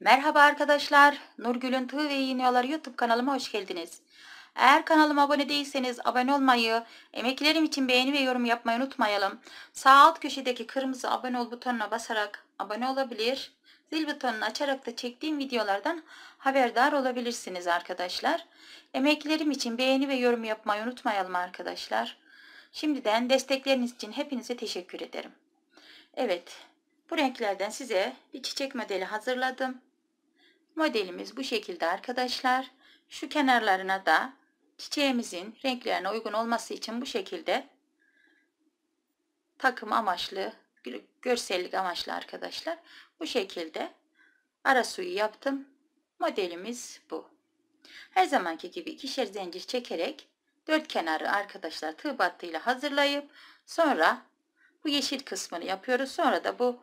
Merhaba arkadaşlar. Nurgül'ün Tığ ve Yeniyorlar YouTube kanalıma hoş geldiniz. Eğer kanalıma abone değilseniz abone olmayı, emeklerim için beğeni ve yorum yapmayı unutmayalım. Sağ alt köşedeki kırmızı abone ol butonuna basarak abone olabilir. Zil butonunu açarak da çektiğim videolardan haberdar olabilirsiniz arkadaşlar. Emeklerim için beğeni ve yorum yapmayı unutmayalım arkadaşlar. Şimdiden destekleriniz için hepinize teşekkür ederim. Evet, bu renklerden size bir çiçek modeli hazırladım. Modelimiz bu şekilde arkadaşlar. Şu kenarlarına da çiçeğimizin renklerine uygun olması için bu şekilde takım amaçlı, görsellik amaçlı arkadaşlar. Bu şekilde ara suyu yaptım. Modelimiz bu. Her zamanki gibi ikişer zincir çekerek dört kenarı arkadaşlar tığ battıyla hazırlayıp sonra bu yeşil kısmını yapıyoruz. Sonra da bu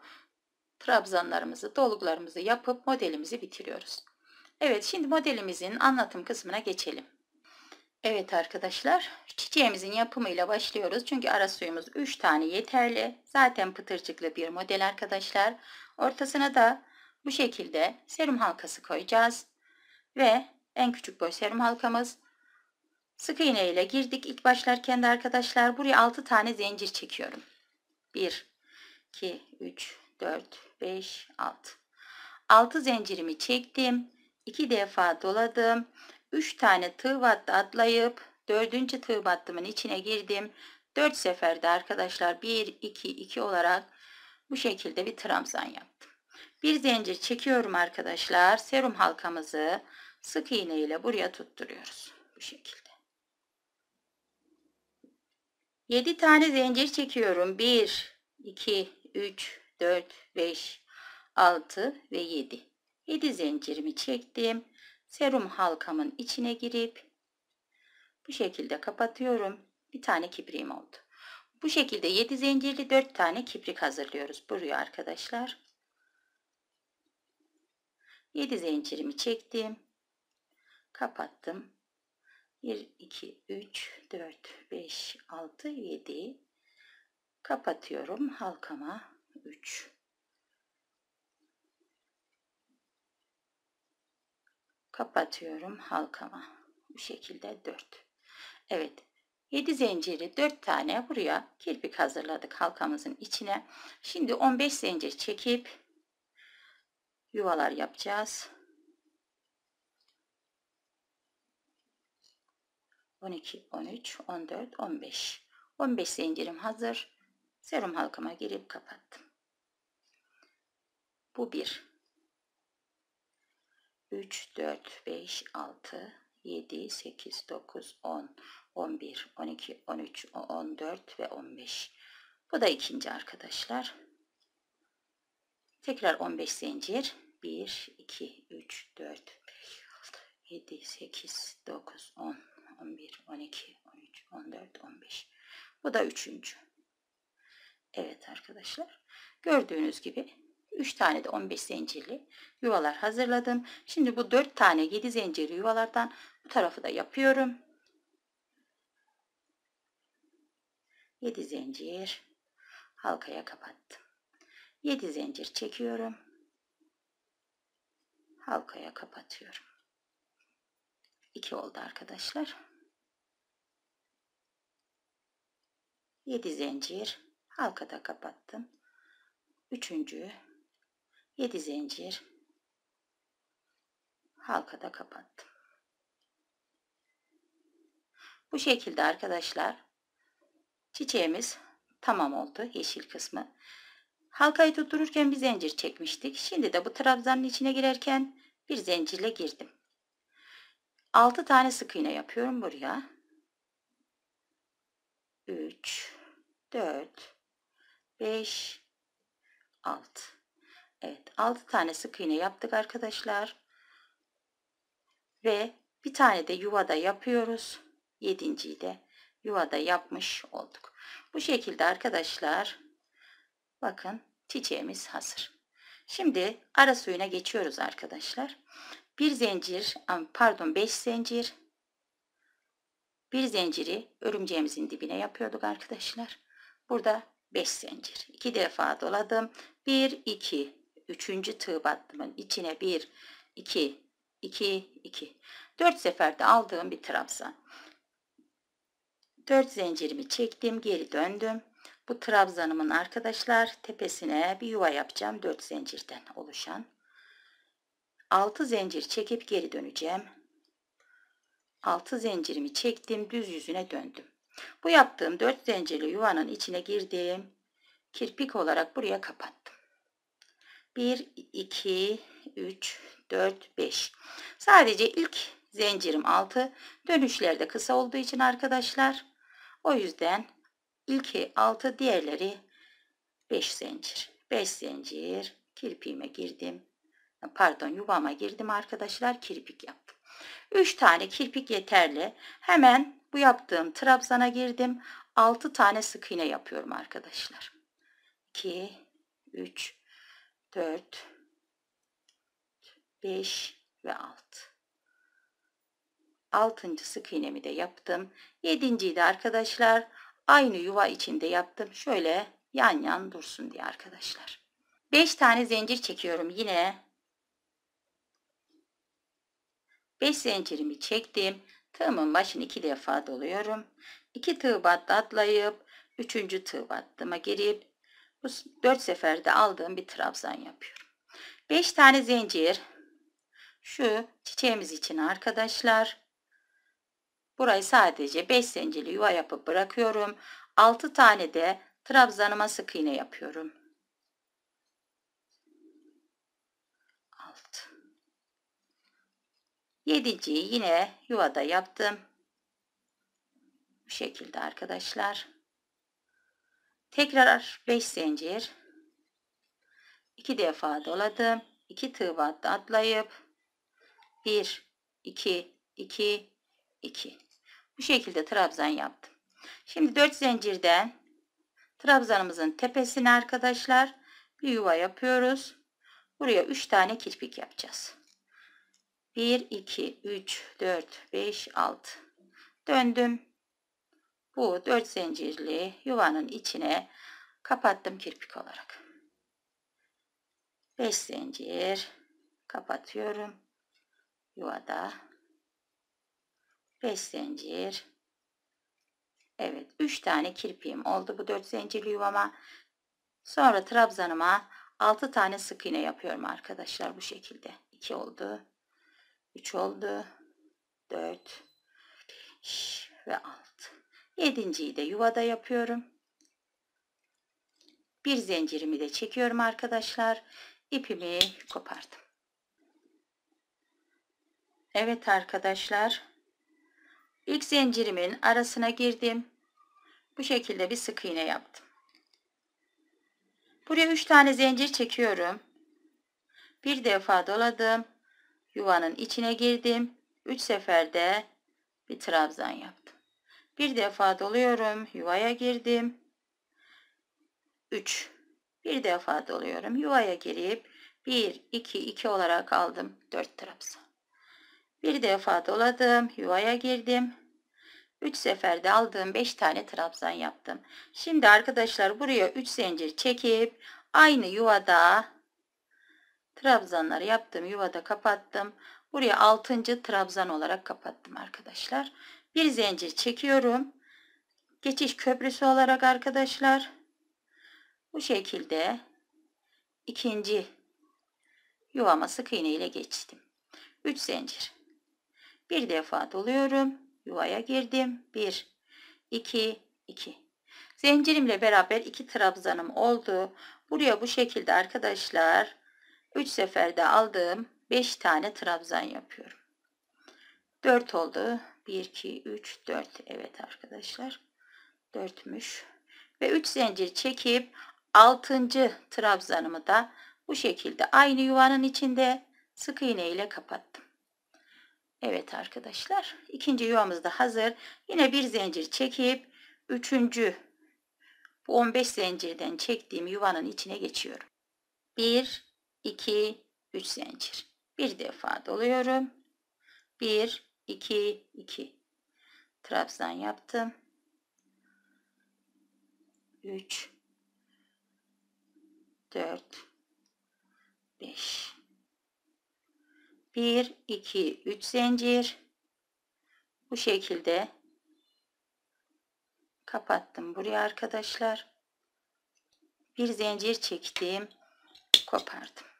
trabzanlarımızı, dolgularımızı yapıp modelimizi bitiriyoruz. Evet şimdi modelimizin anlatım kısmına geçelim. Evet arkadaşlar çiçeğimizin yapımıyla başlıyoruz. Çünkü ara suyumuz 3 tane yeterli. Zaten pıtırcıklı bir model arkadaşlar. Ortasına da bu şekilde serum halkası koyacağız. Ve en küçük boy serum halkamız. Sık iğne ile girdik. İlk başlarken de arkadaşlar buraya 6 tane zincir çekiyorum. 1, 2, 3, 4, 5, 6. 6 zincirimi çektim. 2 defa doladım. 3 tane tığ battı atlayıp 4. tığ battımın içine girdim. 4 seferde arkadaşlar 1, 2, 2 olarak bu şekilde bir trabzan yaptım. Bir zincir çekiyorum arkadaşlar. Serum halkamızı sık iğne ile buraya tutturuyoruz. Bu şekilde. 7 tane zincir çekiyorum. 1, 2, 3, 4, 5, 6 ve 7. 7 zincirimi çektim. Serum halkamın içine girip bu şekilde kapatıyorum. Bir tane kibriğim oldu. Bu şekilde 7 zincirli 4 tane kibrik hazırlıyoruz buraya arkadaşlar. 7 zincirimi çektim. Kapattım. 1, 2, 3, 4, 5, 6, 7. Kapatıyorum halkama 3. Kapatıyorum halkama. Bu şekilde 4. Evet. 7 zinciri 4 tane buraya kirpik hazırladık halkamızın içine. Şimdi 15 zincir çekip yuvalar yapacağız. 12, 13, 14, 15. 15 zincirim hazır. Serum halkama girip kapattım. Bu 1. 3, 4, 5, 6, 7, 8, 9, 10, 11, 12, 13, 14 ve 15. Bu da ikinci arkadaşlar. Tekrar 15 zincir. 1, 2, 3, 4, 5, 6, 7, 8, 9, 10, 11, 12, 13, 14, 15. Bu da üçüncü. Evet arkadaşlar. Gördüğünüz gibi 3 tane de 15 zincirli yuvalar hazırladım. Şimdi bu 4 tane 7 zincirli yuvalardan bu tarafı da yapıyorum. 7 zincir halkaya kapattım. 7 zincir çekiyorum. Halkaya kapatıyorum. 2 oldu arkadaşlar. 7 zincir halkada kapattım. Üçüncü 7 zincir halkada kapattım. Bu şekilde arkadaşlar çiçeğimiz tamam oldu yeşil kısmı. Halkayı tuttururken bir zincir çekmiştik. Şimdi de bu trabzanın içine girerken bir zincirle girdim. 6 tane sık iğne yapıyorum buraya. 3 4 5 6 Evet 6 tane sık iğne yaptık arkadaşlar. Ve bir tane de yuvada yapıyoruz. Yedinciyi de yuvada yapmış olduk. Bu şekilde arkadaşlar bakın çiçeğimiz hazır. Şimdi ara suyuna geçiyoruz arkadaşlar. Bir zincir pardon 5 zincir bir zinciri örümceğimizin dibine yapıyorduk arkadaşlar. Burada 5 zincir. 2 defa doladım. 1 2 üçüncü tığ battımın içine 1, 2, 2, 2. 4 seferde aldığım bir trabzan. 4 zincirimi çektim, geri döndüm. Bu trabzanımın arkadaşlar tepesine bir yuva yapacağım 4 zincirden oluşan. 6 zincir çekip geri döneceğim. 6 zincirimi çektim, düz yüzüne döndüm. Bu yaptığım 4 zincirli yuvanın içine girdim. Kirpik olarak buraya kapattım. 1 2 3 4 5. Sadece ilk zincirim 6. Dönüşlerde kısa olduğu için arkadaşlar o yüzden ilki 6 diğerleri 5 zincir. 5 zincir kirpiğime girdim. Pardon yuvama girdim arkadaşlar kirpik yaptım. 3 tane kirpik yeterli. Hemen bu yaptığım trabzana girdim. 6 tane sık iğne yapıyorum arkadaşlar. 2 3 4 5 ve 6. 6. sık iğnemi de yaptım. 7. de arkadaşlar aynı yuva içinde yaptım. Şöyle yan yan dursun diye arkadaşlar. 5 tane zincir çekiyorum yine. 5 zincirimi çektim. Tığımın başını 2 defa doluyorum. 2 tığ battı atlayıp 3. tığ battıma girip bu 4 seferde aldığım bir trabzan yapıyorum. 5 tane zincir şu çiçeğimiz için arkadaşlar. Burayı sadece 5 zincirli yuva yapıp bırakıyorum. 6 tane de trabzanıma sık iğne yapıyorum. 6 7'ciyi yine yuvada yaptım. Bu şekilde arkadaşlar. Tekrar 5 zincir. 2 defa doladım. 2 tığ battı atlayıp 1 2 2 2 bu şekilde trabzan yaptım. Şimdi 4 zincirden trabzanımızın tepesine arkadaşlar bir yuva yapıyoruz. Buraya 3 tane kirpik yapacağız. 1 2 3 4 5 6 döndüm. Bu 4 zincirli yuvanın içine kapattım kirpik olarak. 5 zincir kapatıyorum. Yuvada 5 zincir. Evet 3 tane kirpiğim oldu bu 4 zincirli yuvama. Sonra trabzanıma 6 tane sık iğne yapıyorum arkadaşlar bu şekilde. 2 oldu. 3 oldu. 4 5 ve 6. 7.yi de yuvada yapıyorum. Bir zincirimi de çekiyorum arkadaşlar. İpimi kopardım. Evet arkadaşlar. İlk zincirimin arasına girdim. Bu şekilde bir sık iğne yaptım. Buraya 3 tane zincir çekiyorum. Bir defa doladım. Yuvanın içine girdim. 3 seferde bir trabzan yaptım. Bir defa doluyorum. Yuvaya girdim. 3. Bir defa doluyorum. Yuvaya girip 1, 2, 2 olarak aldım. 4 trabzan. Bir defa doladım. Yuvaya girdim. 3 seferde aldığım 5 tane trabzan yaptım. Şimdi arkadaşlar buraya 3 zincir çekip aynı yuvada trabzanları yaptım. Yuvada kapattım. Buraya 6. trabzan olarak kapattım arkadaşlar. Bir zincir çekiyorum. Geçiş köprüsü olarak arkadaşlar bu şekilde ikinci yuvama sık iğne ile geçtim. 3 zincir. Bir defa doluyorum. Yuvaya girdim. 1 2 2. Zincirimle beraber iki trabzanım oldu. Buraya bu şekilde arkadaşlar 3 seferde aldığım 5 tane trabzan yapıyorum. 4 oldu. 1 2 3 4. Evet arkadaşlar. 4'müş. Ve 3 zincir çekip 6. trabzanımı da bu şekilde aynı yuvanın içinde sık iğne ile kapattım. Evet arkadaşlar ikinci yuvamız da hazır. Yine bir zincir çekip üçüncü bu 15 zincirden çektiğim yuvanın içine geçiyorum. 1 2 3 zincir. Bir defa doluyorum. 1 2 2 trabzan yaptım. 3 4 5 1 2 3 zincir bu şekilde kapattım buraya arkadaşlar bir zincir çektim kopardım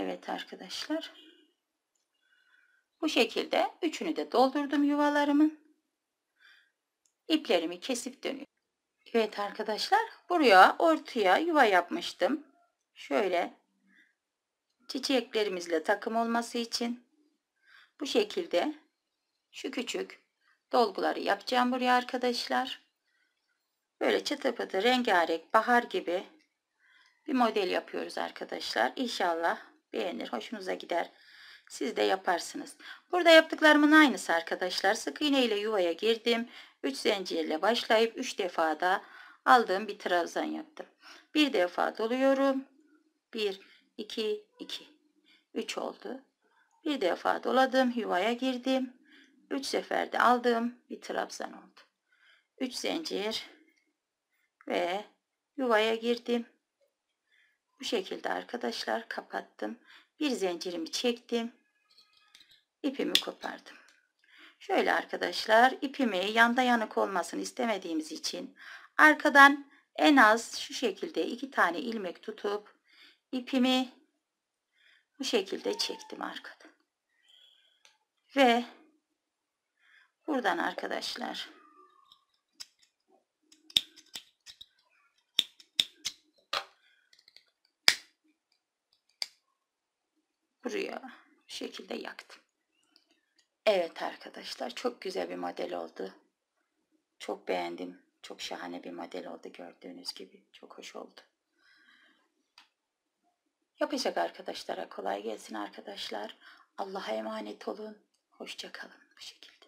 Evet arkadaşlar. Bu şekilde üçünü de doldurdum yuvalarımın. İplerimi kesip dönüyorum. Evet arkadaşlar buraya ortaya yuva yapmıştım. Şöyle çiçeklerimizle takım olması için. Bu şekilde şu küçük dolguları yapacağım buraya arkadaşlar. Böyle çıtı pıtı rengarenk bahar gibi bir model yapıyoruz arkadaşlar. İnşallah beğenir, hoşunuza gider. Siz de yaparsınız. Burada yaptıklarımın aynısı arkadaşlar. Sık iğne ile yuvaya girdim. 3 zincirle başlayıp 3 defa da aldığım bir trabzan yaptım. Bir defa doluyorum. 1, 2, 2. 3 oldu. Bir defa doladım. Yuvaya girdim. 3 seferde aldığım bir trabzan oldu. 3 zincir ve yuvaya girdim. Bu şekilde arkadaşlar kapattım. Bir zincirimi çektim. ipimi kopardım. Şöyle arkadaşlar ipimi yanda yanık olmasını istemediğimiz için arkadan en az şu şekilde iki tane ilmek tutup ipimi bu şekilde çektim arkadan. Ve buradan arkadaşlar buraya bu şekilde yaktım. Evet arkadaşlar çok güzel bir model oldu. Çok beğendim. Çok şahane bir model oldu gördüğünüz gibi. Çok hoş oldu. Yapacak arkadaşlara kolay gelsin arkadaşlar. Allah'a emanet olun. Hoşça kalın bu şekilde.